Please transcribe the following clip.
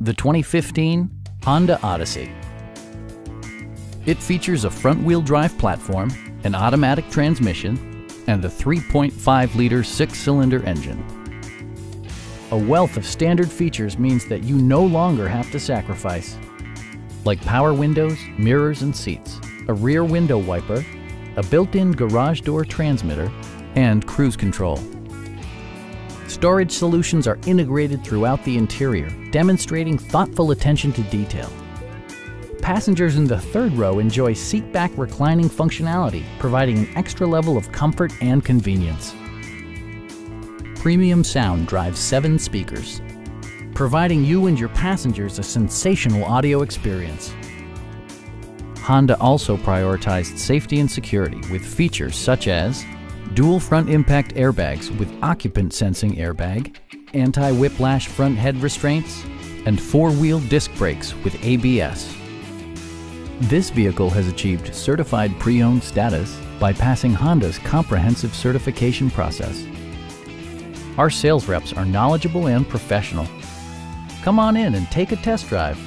the 2015 Honda Odyssey. It features a front-wheel drive platform, an automatic transmission, and a 3.5-liter six-cylinder engine. A wealth of standard features means that you no longer have to sacrifice, like power windows, mirrors and seats, a rear window wiper, a built-in garage door transmitter, and cruise control. Storage solutions are integrated throughout the interior, demonstrating thoughtful attention to detail. Passengers in the third row enjoy seat-back reclining functionality, providing an extra level of comfort and convenience. Premium sound drives seven speakers, providing you and your passengers a sensational audio experience. Honda also prioritized safety and security with features such as dual front impact airbags with occupant sensing airbag, anti-whiplash front head restraints, and four-wheel disc brakes with ABS. This vehicle has achieved certified pre-owned status by passing Honda's comprehensive certification process. Our sales reps are knowledgeable and professional. Come on in and take a test drive.